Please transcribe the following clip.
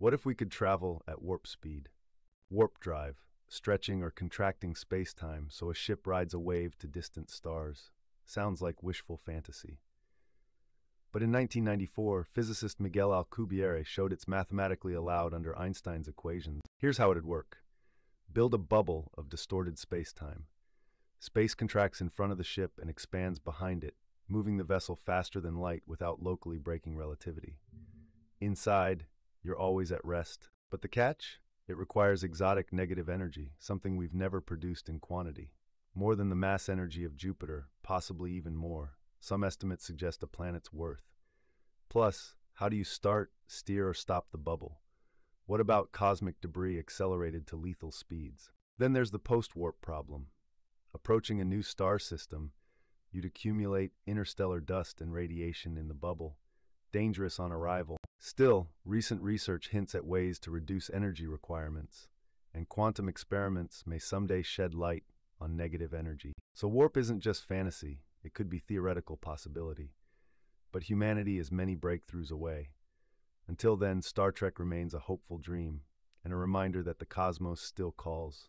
What if we could travel at warp speed? Warp drive, stretching or contracting space-time so a ship rides a wave to distant stars. Sounds like wishful fantasy. But in 1994, physicist Miguel Alcubierre showed it's mathematically allowed under Einstein's equations. Here's how it'd work. Build a bubble of distorted space-time. Space contracts in front of the ship and expands behind it, moving the vessel faster than light without locally breaking relativity. Inside, you're always at rest. But the catch? It requires exotic negative energy, something we've never produced in quantity. More than the mass energy of Jupiter, possibly even more. Some estimates suggest a planet's worth. Plus, how do you start, steer, or stop the bubble? What about cosmic debris accelerated to lethal speeds? Then there's the post-warp problem. Approaching a new star system, you'd accumulate interstellar dust and radiation in the bubble, dangerous on arrival. Still, recent research hints at ways to reduce energy requirements, and quantum experiments may someday shed light on negative energy. So warp isn't just fantasy, it could be theoretical possibility. But humanity is many breakthroughs away. Until then, Star Trek remains a hopeful dream and a reminder that the cosmos still calls.